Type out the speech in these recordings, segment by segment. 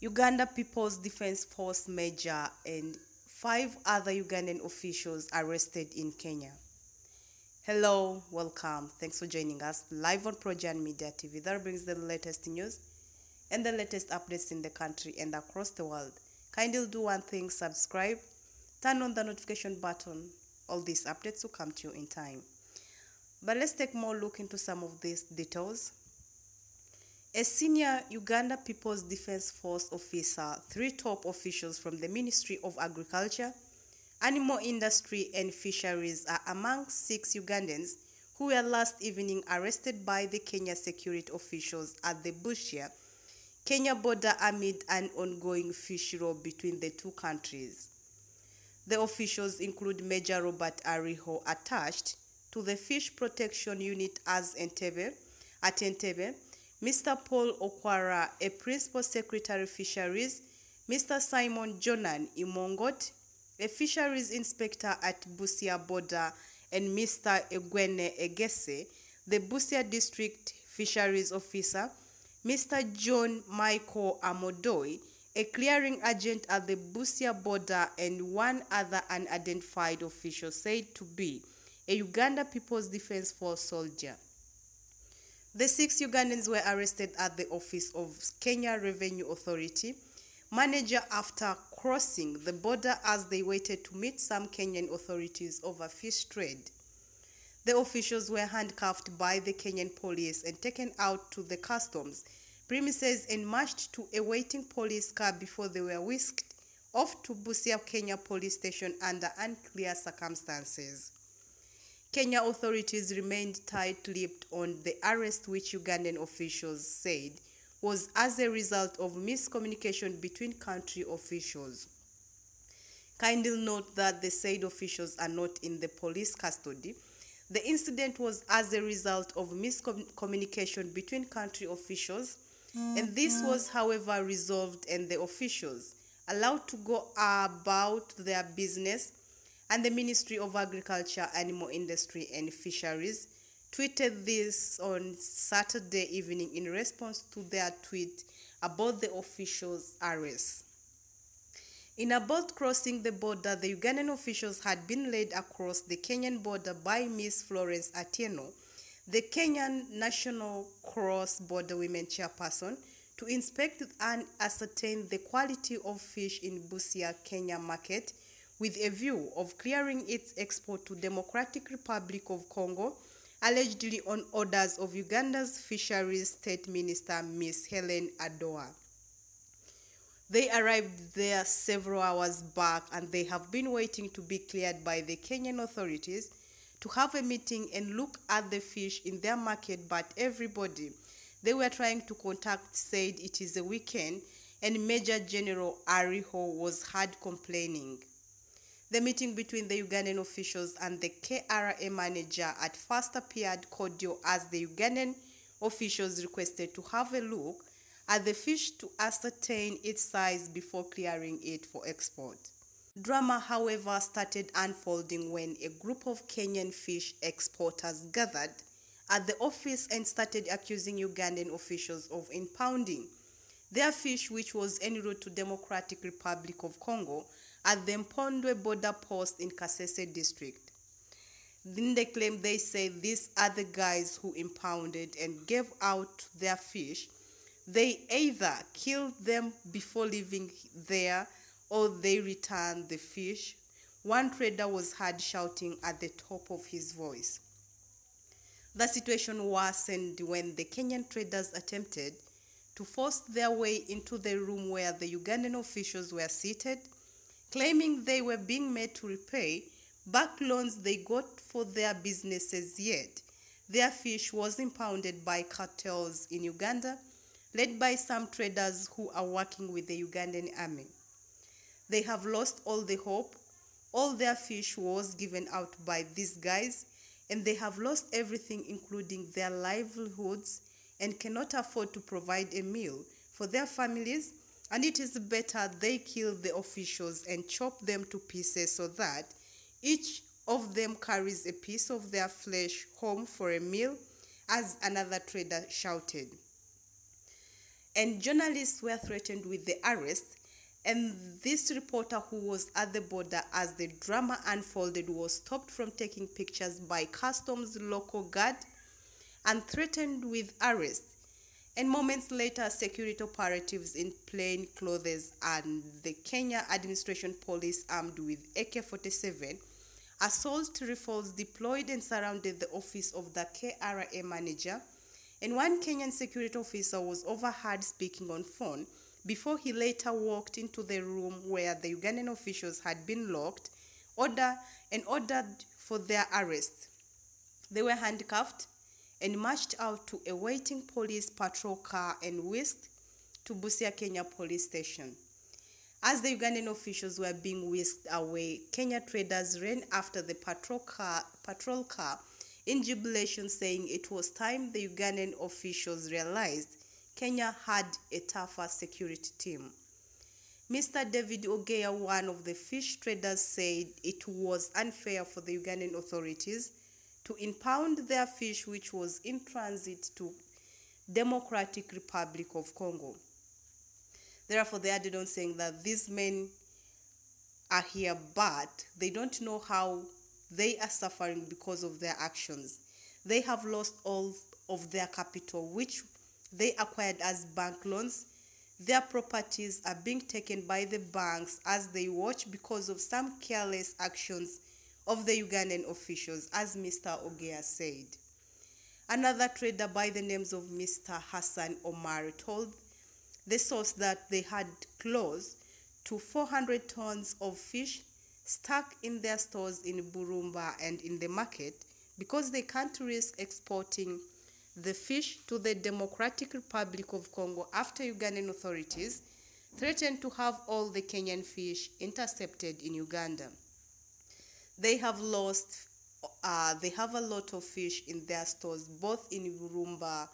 Uganda People's Defense Force Major and five other Ugandan officials arrested in Kenya. Hello, welcome. Thanks for joining us live on Projourn Media TV. That brings the latest news and the latest updates in the country and across the world. Kindly do one thing subscribe, turn on the notification button. All these updates will come to you in time. But let's take more look into some of these details. A senior Uganda People's Defense Force officer, three top officials from the Ministry of Agriculture, Animal Industry and Fisheries are among six Ugandans who were last evening arrested by the Kenya security officials at the Busia, Kenya border amid an ongoing fish row between the two countries. The officials include Major Robert Ariho attached to the Fish Protection Unit as Entebbe, at Entebbe, Mr. Paul Okwara, a Principal Secretary Fisheries, Mr. Simon Jonan Imongoti, a Fisheries Inspector at Busia Border, and Mr. Eugene Egesa, the Busia District Fisheries Officer, Mr. John Michael Amodoi, a clearing agent at the Busia border, and one other unidentified official said to be a Uganda People's Defense Force soldier. The six Ugandans were arrested at the office of Kenya Revenue Authority manager after crossing the border as they waited to meet some Kenyan authorities over fish trade. The officials were handcuffed by the Kenyan police and taken out to the customs premises and marched to a waiting police car before they were whisked off to Busia, Kenya police station under unclear circumstances. Kenya authorities remained tight-lipped on the arrest which Ugandan officials said was as a result of miscommunication between country officials. Kindly note that the said officials are not in the police custody. The incident was as a result of miscommunication between country officials, and mm-hmm. this was, however, resolved and the officials allowed to go about their business and the Ministry of Agriculture, Animal Industry and Fisheries tweeted this on Saturday evening in response to their tweet about the officials' arrest. In about crossing the border, the Ugandan officials had been led across the Kenyan border by Miss Florence Atieno, the Kenyan National Cross Border Women Chairperson, to inspect and ascertain the quality of fish in Busia, Kenya market with a view of clearing its export to Democratic Republic of Congo, allegedly on orders of Uganda's Fisheries State Minister Ms. Helen Adoa. They arrived there several hours back and they have been waiting to be cleared by the Kenyan authorities to have a meeting and look at the fish in their market, but everybody they were trying to contact said it is a weekend and Major General Ariho was hard complaining. The meeting between the Ugandan officials and the KRA manager at first appeared cordial as the Ugandan officials requested to have a look at the fish to ascertain its size before clearing it for export. Drama, however, started unfolding when a group of Kenyan fish exporters gathered at the office and started accusing Ugandan officials of impounding their fish, which was en route to Democratic Republic of Congo at the Mpondwe border post in Kasese district. Then they claim they say these are the guys who impounded and gave out their fish. They either killed them before leaving there or they returned the fish. One trader was heard shouting at the top of his voice. The situation worsened when the Kenyan traders attempted to force their way into the room where the Ugandan officials were seated claiming they were being made to repay back loans they got for their businesses yet. Their fish was impounded by cartels in Uganda, led by some traders who are working with the Ugandan army. They have lost all the hope. All their fish was given out by these guys, and they have lost everything, including their livelihoods, and cannot afford to provide a meal for their families and it is better they kill the officials and chop them to pieces so that each of them carries a piece of their flesh home for a meal, as another trader shouted. and journalists were threatened with the arrest. And this reporter who was at the border as the drama unfolded was stopped from taking pictures by customs local guard and threatened with arrest. And moments later, security operatives in plain clothes and the Kenya Administration Police armed with AK 47 assault rifles deployed and surrounded the office of the KRA manager. And one Kenyan security officer was overheard speaking on phone before he later walked into the room where the Ugandan officials had been locked order, and ordered for their arrest. They were handcuffed and marched out to a waiting police patrol car and whisked to Busia, Kenya police station. As the Ugandan officials were being whisked away, Kenya traders ran after the patrol car, patrol car in jubilation, saying it was time the Ugandan officials realized Kenya had a tougher security team. Mr. David Ogeya, one of the fish traders, said it was unfair for the Ugandan authorities to impound their fish which was in transit to Democratic Republic of Congo. Therefore, they added on saying that these men are here, but they don't know how they are suffering because of their actions. They have lost all of their capital, which they acquired as bank loans. Their properties are being taken by the banks as they watch because of some careless actions of the Ugandan officials, as Mr. Ogea said. Another trader by the names of Mr. Hassan Omar told the source that they had close to 400 tons of fish stuck in their stores in Burumba and in the market because they can't risk exporting the fish to the Democratic Republic of Congo after Ugandan authorities threatened to have all the Kenyan fish intercepted in Uganda they have lost uh, they have a lot of fish in their stores both in Urumba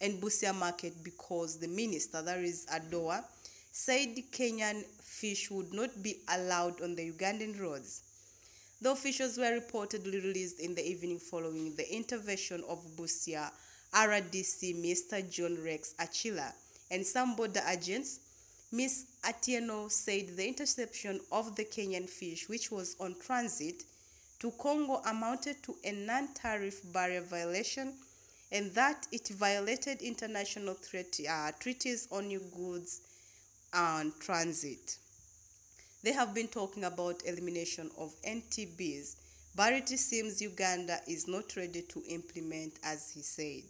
and Busia market because the minister that is Adoa said Kenyan fish would not be allowed on the Ugandan roads. The officials were reportedly released in the evening following the intervention of Busia RDC Mr. John Rex Achila and some border agents Ms. Atieno said the interception of the Kenyan fish, which was on transit to Congo, amounted to a non tariff barrier violation and that it violated international threat, uh, treaties on new goods and transit. They have been talking about elimination of NTBs, but it seems Uganda is not ready to implement, as he said.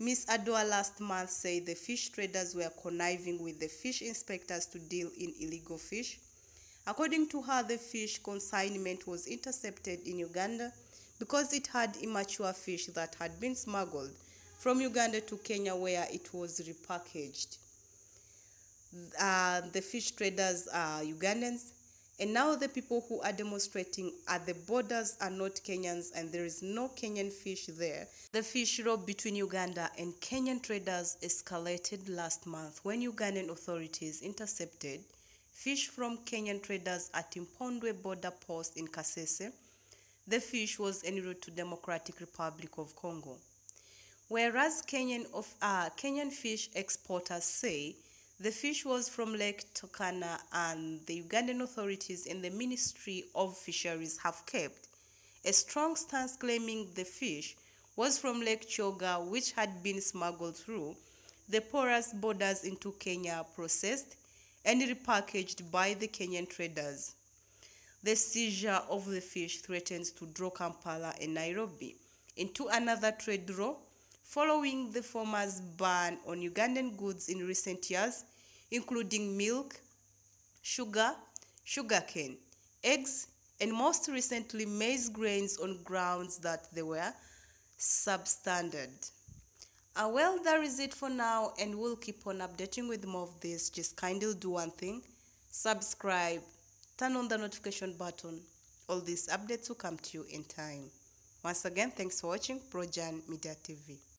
Ms. Adoa last month said the fish traders were conniving with the fish inspectors to deal in illegal fish. According to her, the fish consignment was intercepted in Uganda because it had immature fish that had been smuggled from Uganda to Kenya where it was repackaged. Uh, the fish traders are Ugandans and now the people who are demonstrating at the borders are not Kenyans and there is no Kenyan fish there. The fish row between Uganda and Kenyan traders escalated last month when Ugandan authorities intercepted fish from Kenyan traders at Impondwe border post in Kasese. The fish was en route to Democratic Republic of Congo. Whereas Kenyan, of, uh, Kenyan fish exporters say the fish was from Lake Turkana, and the Ugandan authorities and the Ministry of Fisheries have kept a strong stance claiming the fish was from Lake Kyoga, which had been smuggled through the porous borders into Kenya, processed and repackaged by the Kenyan traders. The seizure of the fish threatens to draw Kampala and Nairobi into another trade row following the former's ban on Ugandan goods in recent years, including milk, sugar, sugarcane, eggs, and most recently maize grains on grounds that they were substandard. Uh, well, that is it for now, and we'll keep on updating with more of this. Just kindly do one thing subscribe, turn on the notification button. All these updates will come to you in time. Once again, thanks for watching Projourn Media TV.